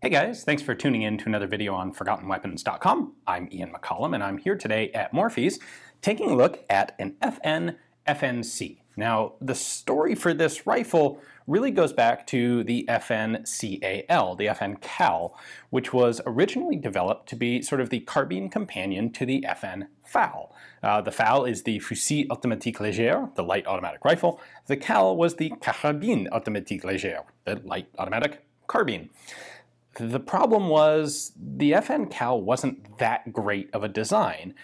Hey guys, thanks for tuning in to another video on ForgottenWeapons.com. I'm Ian McCollum and I'm here today at Morphy's taking a look at an FN FNC. Now, the story for this rifle really goes back to the FN CAL, the FN CAL, which was originally developed to be sort of the carbine companion to the FN FAL. Uh, the FAL is the Fusil Automatique Léger, the light automatic rifle. The CAL was the Carabine Automatique Légère, the light automatic carbine. The problem was the FN CAL wasn't that great of a design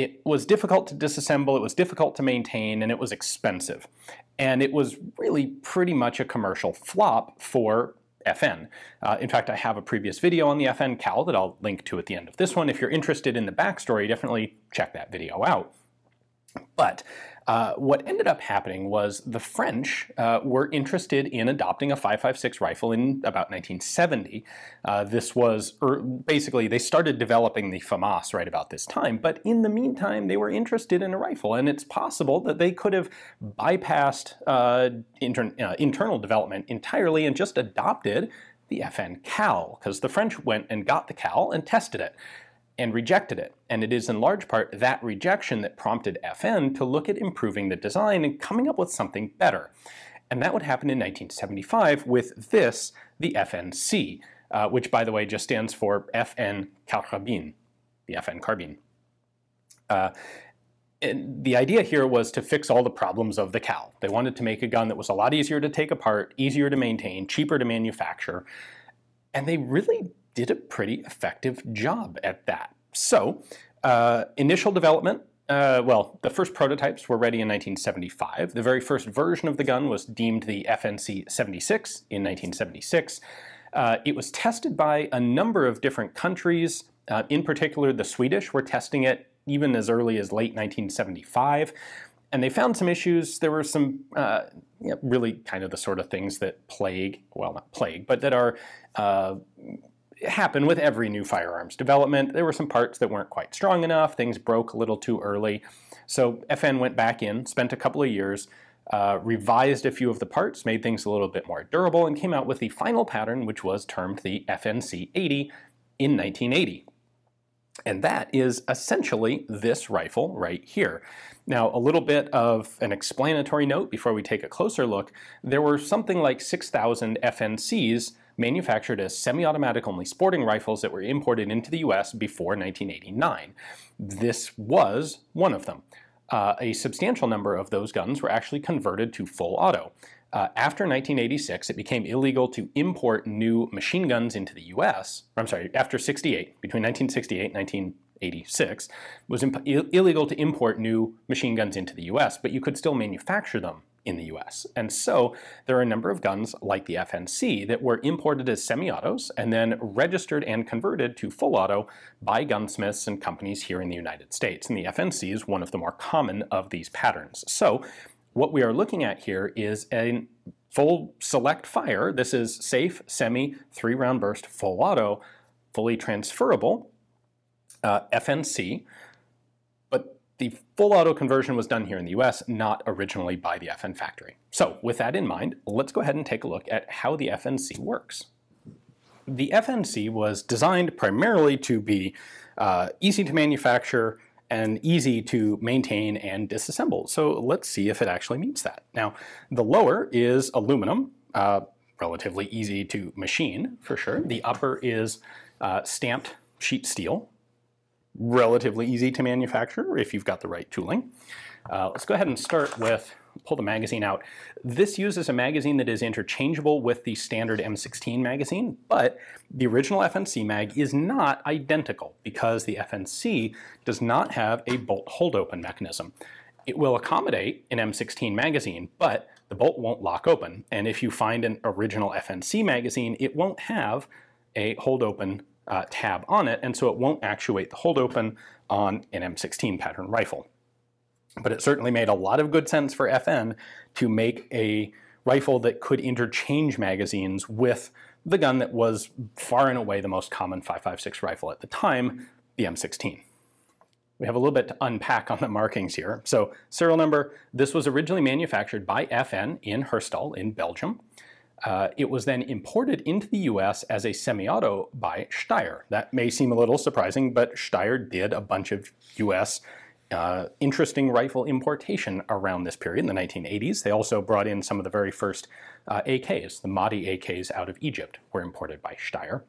it was difficult to disassemble, it was difficult to maintain, and it was expensive. And it was really pretty much a commercial flop for FN. Uh, in fact, I have a previous video on the FN CAL that I'll link to at the end of this one. If you're interested in the backstory, definitely check that video out. But uh, what ended up happening was the French uh, were interested in adopting a 5.56 rifle in about 1970. Uh, this was basically, they started developing the FAMAS right about this time, but in the meantime, they were interested in a rifle, and it's possible that they could have bypassed uh, uh, internal development entirely and just adopted the FN CAL, because the French went and got the CAL and tested it and rejected it. And it is in large part that rejection that prompted FN to look at improving the design and coming up with something better. And that would happen in 1975 with this, the FNC, uh, which by the way just stands for FN Carabine, the FN carbine. Uh, and the idea here was to fix all the problems of the CAL. They wanted to make a gun that was a lot easier to take apart, easier to maintain, cheaper to manufacture, and they really did a pretty effective job at that. So, uh, initial development, uh, well, the first prototypes were ready in 1975. The very first version of the gun was deemed the FNC 76 in 1976. Uh, it was tested by a number of different countries. Uh, in particular, the Swedish were testing it even as early as late 1975 and they found some issues. There were some uh, you know, really kind of the sort of things that plague, well, not plague, but that are uh, happen with every new firearms development. There were some parts that weren't quite strong enough, things broke a little too early. So FN went back in, spent a couple of years, uh, revised a few of the parts, made things a little bit more durable, and came out with the final pattern, which was termed the FNC 80 in 1980. And that is essentially this rifle right here. Now, a little bit of an explanatory note before we take a closer look. There were something like 6,000 FNCs manufactured as semi-automatic only sporting rifles that were imported into the US before 1989. This was one of them. Uh, a substantial number of those guns were actually converted to full auto. Uh, after 1986, it became illegal to import new machine guns into the US. I'm sorry, after 68, between 1968 and 1986, it was illegal to import new machine guns into the US, but you could still manufacture them in the US. And so there are a number of guns like the FNC that were imported as semi-autos and then registered and converted to full auto by gunsmiths and companies here in the United States. And the FNC is one of the more common of these patterns. So what we are looking at here is a full select fire. This is safe, semi, three round burst, full auto, fully transferable uh, FNC the full auto conversion was done here in the US, not originally by the FN factory. So with that in mind, let's go ahead and take a look at how the FNC works. The FNC was designed primarily to be uh, easy to manufacture and easy to maintain and disassemble. So let's see if it actually meets that. Now, the lower is aluminum, uh, relatively easy to machine for sure. The upper is uh, stamped sheet steel, relatively easy to manufacture if you've got the right tooling. Uh, let's go ahead and start with, pull the magazine out. This uses a magazine that is interchangeable with the standard M16 magazine, but the original FNC mag is not identical because the FNC does not have a bolt hold open mechanism. It will accommodate an M16 magazine, but the bolt won't lock open. And if you find an original FNC magazine, it won't have a hold open uh, tab on it, and so it won't actuate the hold open on an M16 pattern rifle. But it certainly made a lot of good sense for FN to make a rifle that could interchange magazines with the gun that was far and away the most common 5.56 rifle at the time, the M16. We have a little bit to unpack on the markings here. So serial number, this was originally manufactured by FN in Herstal in Belgium. Uh, it was then imported into the US as a semi-auto by Steyr. That may seem a little surprising, but Steyr did a bunch of US uh, interesting rifle importation around this period in the 1980s. They also brought in some of the very first uh, AKs. The Maadi AKs out of Egypt were imported by Steyr.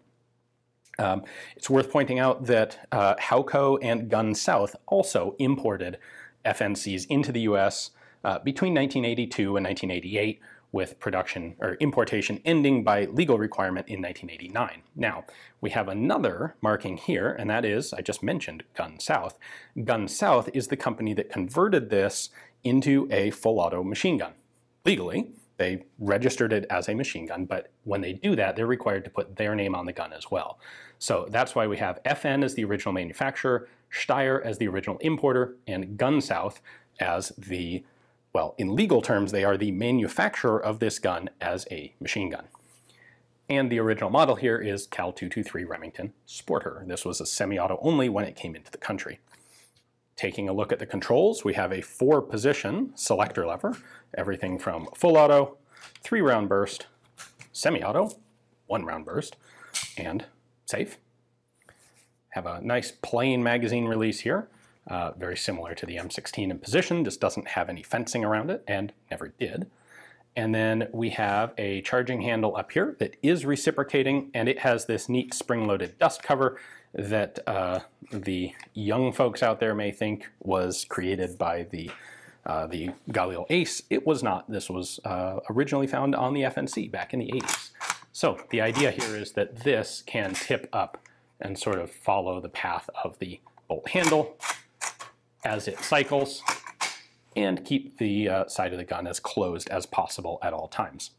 Um, it's worth pointing out that uh, Howco and Gun South also imported FNCs into the US uh, between 1982 and 1988 with production or importation ending by legal requirement in 1989. Now, we have another marking here, and that is, I just mentioned Gun South. Gun South is the company that converted this into a full auto machine gun. Legally, they registered it as a machine gun, but when they do that, they're required to put their name on the gun as well. So that's why we have FN as the original manufacturer, Steyr as the original importer, and Gun South as the well, in legal terms, they are the manufacturer of this gun as a machine gun. And the original model here is Cal 223 Remington Sporter. This was a semi-auto only when it came into the country. Taking a look at the controls, we have a four position selector lever, everything from full auto, three round burst, semi-auto, one round burst, and safe. Have a nice plain magazine release here. Uh, very similar to the M16 in position, just doesn't have any fencing around it and never did. And then we have a charging handle up here that is reciprocating and it has this neat spring-loaded dust cover that uh, the young folks out there may think was created by the uh, the Galil Ace. It was not. This was uh, originally found on the FNC back in the 80s. So the idea here is that this can tip up and sort of follow the path of the bolt handle as it cycles and keep the uh, side of the gun as closed as possible at all times.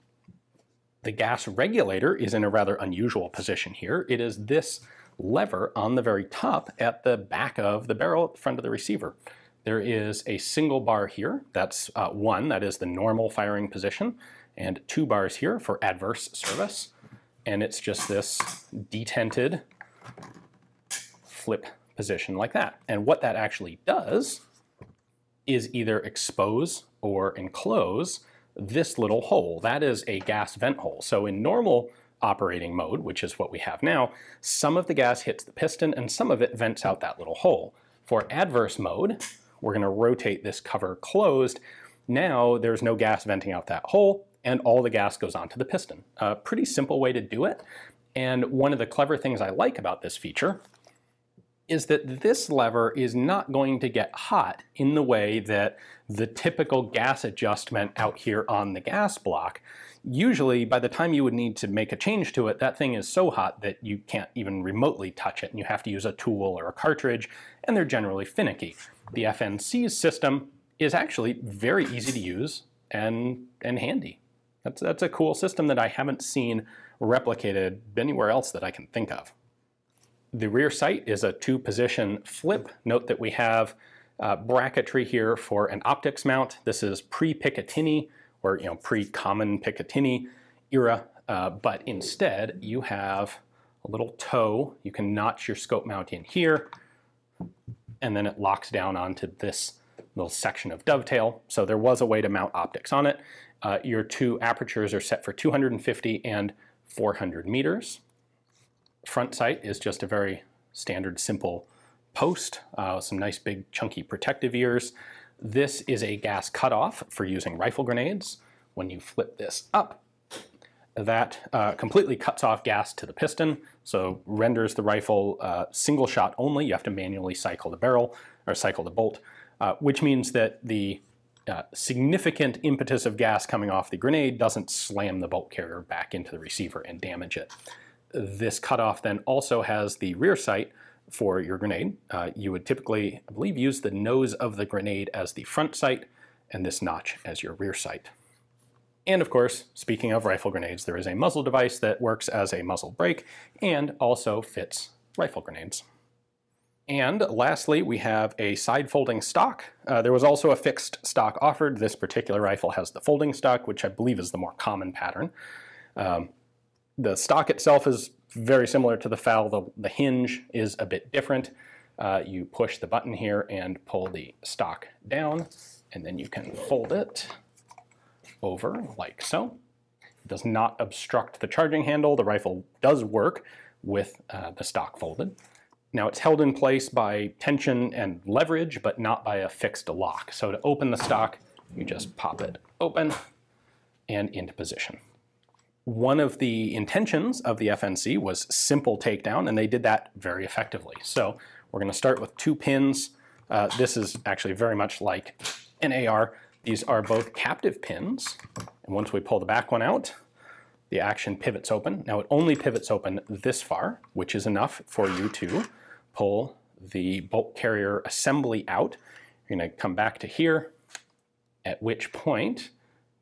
The gas regulator is in a rather unusual position here. It is this lever on the very top at the back of the barrel at the front of the receiver. There is a single bar here, that's uh, one, that is the normal firing position, and two bars here for adverse service. And it's just this detented flip position like that. And what that actually does is either expose or enclose this little hole. That is a gas vent hole. So in normal operating mode, which is what we have now, some of the gas hits the piston and some of it vents out that little hole. For adverse mode, we're going to rotate this cover closed. Now there's no gas venting out that hole and all the gas goes onto the piston. A pretty simple way to do it. And one of the clever things I like about this feature is that this lever is not going to get hot in the way that the typical gas adjustment out here on the gas block. Usually, by the time you would need to make a change to it, that thing is so hot that you can't even remotely touch it, and you have to use a tool or a cartridge, and they're generally finicky. The FNC's system is actually very easy to use and, and handy. That's, that's a cool system that I haven't seen replicated anywhere else that I can think of. The rear sight is a two position flip. Note that we have uh, bracketry here for an optics mount. This is pre-Picatinny or you know pre-common Picatinny era, uh, but instead you have a little toe. You can notch your scope mount in here and then it locks down onto this little section of dovetail. So there was a way to mount optics on it. Uh, your two apertures are set for 250 and 400 meters. Front sight is just a very standard simple post, uh, some nice big chunky protective ears. This is a gas cutoff for using rifle grenades. When you flip this up, that uh, completely cuts off gas to the piston, so renders the rifle uh, single shot only. You have to manually cycle the barrel or cycle the bolt, uh, which means that the uh, significant impetus of gas coming off the grenade doesn't slam the bolt carrier back into the receiver and damage it this cutoff then also has the rear sight for your grenade. Uh, you would typically, I believe, use the nose of the grenade as the front sight and this notch as your rear sight. And of course, speaking of rifle grenades, there is a muzzle device that works as a muzzle brake and also fits rifle grenades. And lastly, we have a side folding stock. Uh, there was also a fixed stock offered. This particular rifle has the folding stock, which I believe is the more common pattern. Um, the stock itself is very similar to the FAL. The, the hinge is a bit different. Uh, you push the button here and pull the stock down, and then you can fold it over like so. It does not obstruct the charging handle. The rifle does work with uh, the stock folded. Now it's held in place by tension and leverage, but not by a fixed lock. So to open the stock, you just pop it open and into position. One of the intentions of the FNC was simple takedown, and they did that very effectively. So we're going to start with two pins. Uh, this is actually very much like an AR. These are both captive pins, and once we pull the back one out, the action pivots open. Now it only pivots open this far, which is enough for you to pull the bolt carrier assembly out. You're going to come back to here, at which point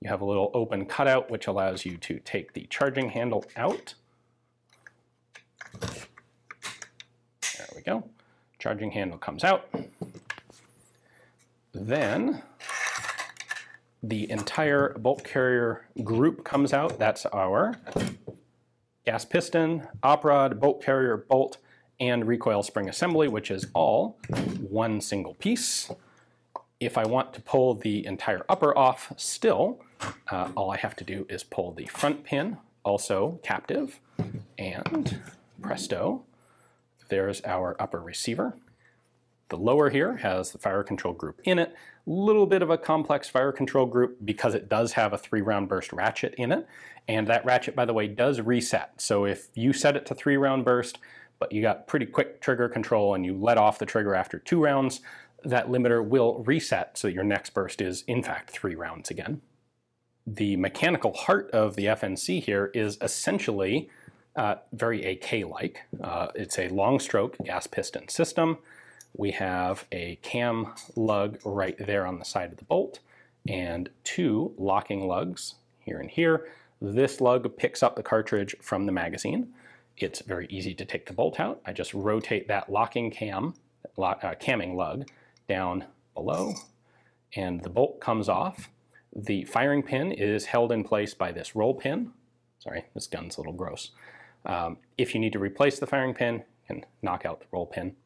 you have a little open cutout which allows you to take the charging handle out. There we go. Charging handle comes out. Then the entire bolt carrier group comes out. That's our gas piston, op rod, bolt carrier, bolt, and recoil spring assembly, which is all one single piece. If I want to pull the entire upper off still, uh, all I have to do is pull the front pin, also captive, and presto, there's our upper receiver. The lower here has the fire control group in it. A little bit of a complex fire control group because it does have a three round burst ratchet in it. And that ratchet, by the way, does reset. So if you set it to three round burst, but you got pretty quick trigger control and you let off the trigger after two rounds, that limiter will reset so that your next burst is in fact three rounds again. The mechanical heart of the FNC here is essentially uh, very AK-like. Uh, it's a long stroke gas piston system. We have a cam lug right there on the side of the bolt and two locking lugs here and here. This lug picks up the cartridge from the magazine. It's very easy to take the bolt out. I just rotate that locking cam, lock, uh, camming lug down below and the bolt comes off. The firing pin is held in place by this roll pin. Sorry, this gun's a little gross. Um, if you need to replace the firing pin, can knock out the roll pin.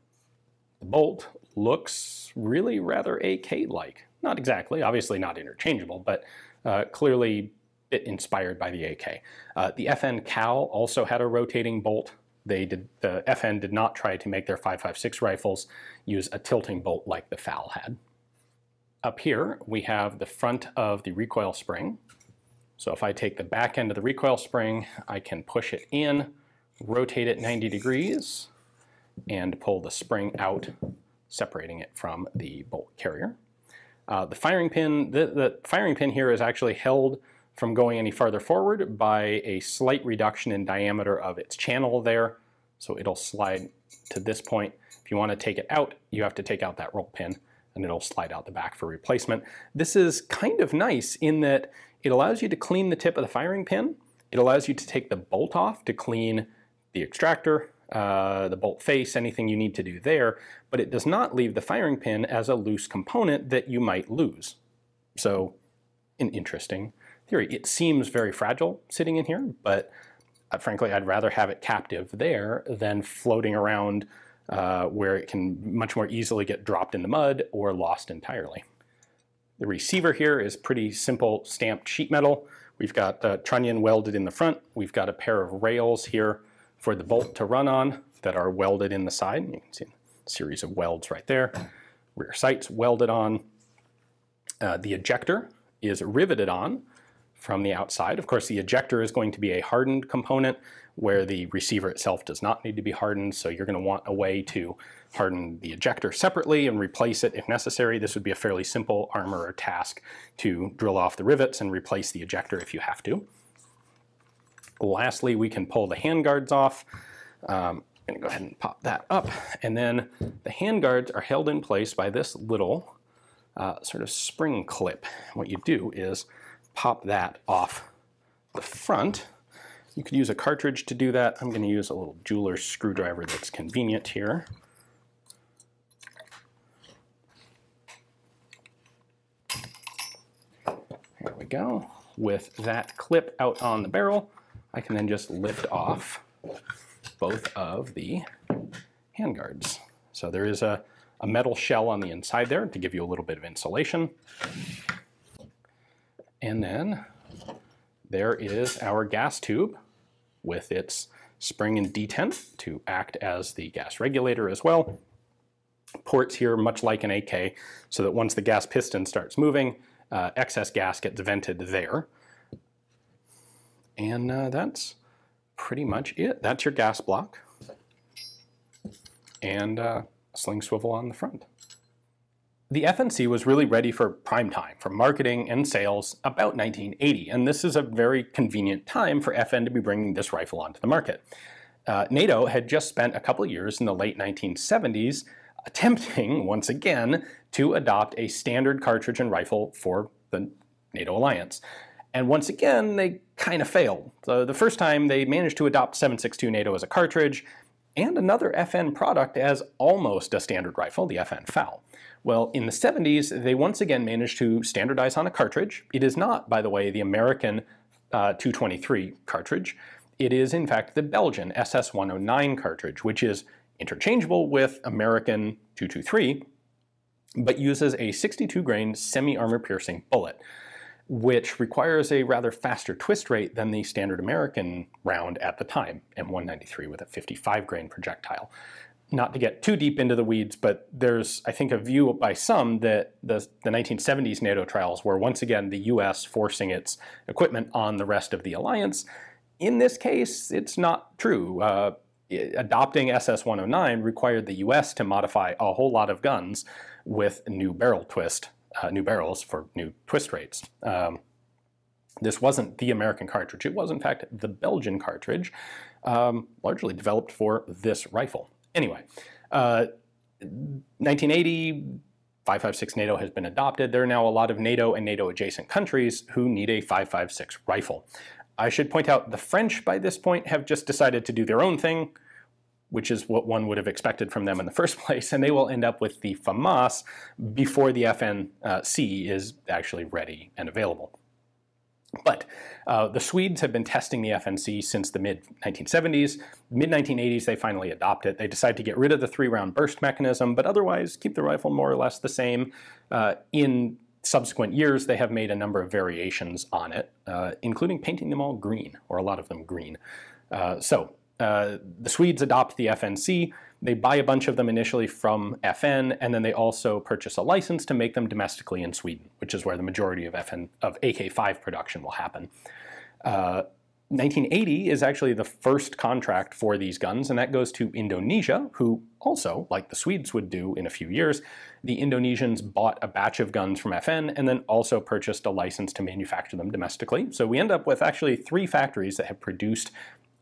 The bolt looks really rather AK-like. Not exactly, obviously not interchangeable, but uh, clearly bit inspired by the AK. Uh, the FN Cal also had a rotating bolt. They did the FN did not try to make their 5.56 rifles use a tilting bolt like the FAL had. Up here we have the front of the recoil spring. So if I take the back end of the recoil spring, I can push it in, rotate it 90 degrees, and pull the spring out, separating it from the bolt carrier. Uh, the firing pin, the, the firing pin here is actually held from going any farther forward by a slight reduction in diameter of its channel there. So it'll slide to this point. If you want to take it out, you have to take out that roll pin and it'll slide out the back for replacement. This is kind of nice in that it allows you to clean the tip of the firing pin. It allows you to take the bolt off to clean the extractor, uh, the bolt face, anything you need to do there, but it does not leave the firing pin as a loose component that you might lose. So, an interesting theory. It seems very fragile sitting in here, but uh, frankly, I'd rather have it captive there than floating around uh, where it can much more easily get dropped in the mud or lost entirely. The receiver here is pretty simple stamped sheet metal. We've got the trunnion welded in the front. We've got a pair of rails here for the bolt to run on that are welded in the side. You can see a series of welds right there. Rear sights welded on. Uh, the ejector is riveted on from the outside. Of course, the ejector is going to be a hardened component where the receiver itself does not need to be hardened, so you're going to want a way to harden the ejector separately and replace it if necessary. This would be a fairly simple armor or task to drill off the rivets and replace the ejector if you have to. Lastly, we can pull the handguards off. Um, I'm going to go ahead and pop that up. And then the handguards are held in place by this little uh, sort of spring clip. What you do is pop that off the front. You could use a cartridge to do that. I'm going to use a little jeweler's screwdriver that's convenient here. There we go. With that clip out on the barrel, I can then just lift off both of the handguards. So there is a, a metal shell on the inside there to give you a little bit of insulation. And then there is our gas tube with its spring and detent to act as the gas regulator as well. Ports here much like an AK so that once the gas piston starts moving, uh, excess gas gets vented there. And uh, that's pretty much it. That's your gas block. And uh, sling swivel on the front. The FNC was really ready for prime time, for marketing and sales about 1980, and this is a very convenient time for FN to be bringing this rifle onto the market. Uh, NATO had just spent a couple years in the late 1970s attempting, once again, to adopt a standard cartridge and rifle for the NATO alliance. And once again, they kind of failed. So the first time they managed to adopt 7.62 NATO as a cartridge, and another FN product as almost a standard rifle, the FN FAL. Well, in the 70s, they once again managed to standardize on a cartridge. It is not, by the way, the American uh, 223 cartridge. It is, in fact, the Belgian SS109 cartridge, which is interchangeable with American 223, but uses a 62 grain semi-armor piercing bullet which requires a rather faster twist rate than the standard American round at the time, M193 with a 55 grain projectile. Not to get too deep into the weeds, but there's, I think, a view by some that the, the 1970s NATO trials were once again the US forcing its equipment on the rest of the alliance. In this case, it's not true. Uh, adopting SS-109 required the US to modify a whole lot of guns with new barrel twist uh, new barrels for new twist rates. Um, this wasn't the American cartridge. It was, in fact, the Belgian cartridge, um, largely developed for this rifle. Anyway, uh, 1980, 5.56 NATO has been adopted. There are now a lot of NATO and NATO adjacent countries who need a 5.56 rifle. I should point out the French by this point have just decided to do their own thing which is what one would have expected from them in the first place, and they will end up with the FAMAS before the FNC is actually ready and available. But uh, the Swedes have been testing the FNC since the mid-1970s. Mid-1980s, they finally adopt it. They decide to get rid of the three-round burst mechanism, but otherwise keep the rifle more or less the same. Uh, in subsequent years, they have made a number of variations on it, uh, including painting them all green, or a lot of them green. Uh, so uh, the Swedes adopt the FNC. They buy a bunch of them initially from FN, and then they also purchase a license to make them domestically in Sweden, which is where the majority of FN of AK5 production will happen. Uh, 1980 is actually the first contract for these guns, and that goes to Indonesia, who also, like the Swedes would do in a few years, the Indonesians bought a batch of guns from FN and then also purchased a license to manufacture them domestically. So we end up with actually three factories that have produced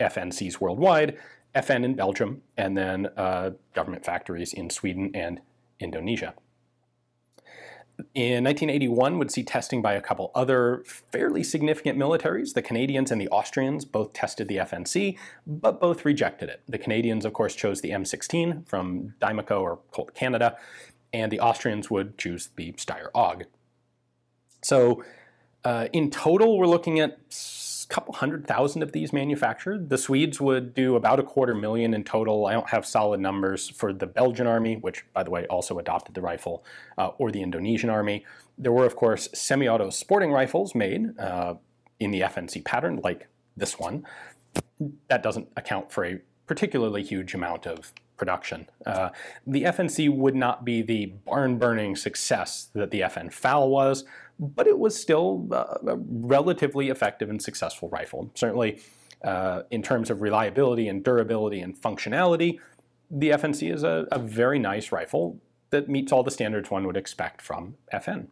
FNCs worldwide, FN in Belgium, and then uh, government factories in Sweden and Indonesia. In 1981 would see testing by a couple other fairly significant militaries. The Canadians and the Austrians both tested the FNC, but both rejected it. The Canadians, of course, chose the M16 from Diemaco or Colt Canada, and the Austrians would choose the Steyr AUG. So uh, in total, we're looking at couple hundred thousand of these manufactured. The Swedes would do about a quarter million in total. I don't have solid numbers for the Belgian army, which, by the way, also adopted the rifle, uh, or the Indonesian army. There were, of course, semi-auto sporting rifles made uh, in the FNC pattern, like this one. That doesn't account for a particularly huge amount of production. Uh, the FNC would not be the barn-burning success that the FN FAL was, but it was still uh, a relatively effective and successful rifle. Certainly, uh, in terms of reliability and durability and functionality, the FNC is a, a very nice rifle that meets all the standards one would expect from FN.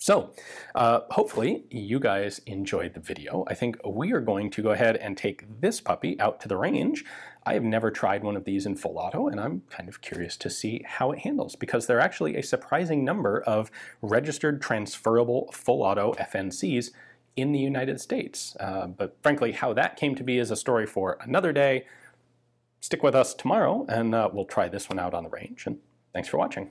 So uh, hopefully you guys enjoyed the video. I think we are going to go ahead and take this puppy out to the range. I have never tried one of these in full auto and I'm kind of curious to see how it handles because there are actually a surprising number of registered transferable full auto FNCs in the United States. Uh, but frankly, how that came to be is a story for another day. Stick with us tomorrow and uh, we'll try this one out on the range. And thanks for watching.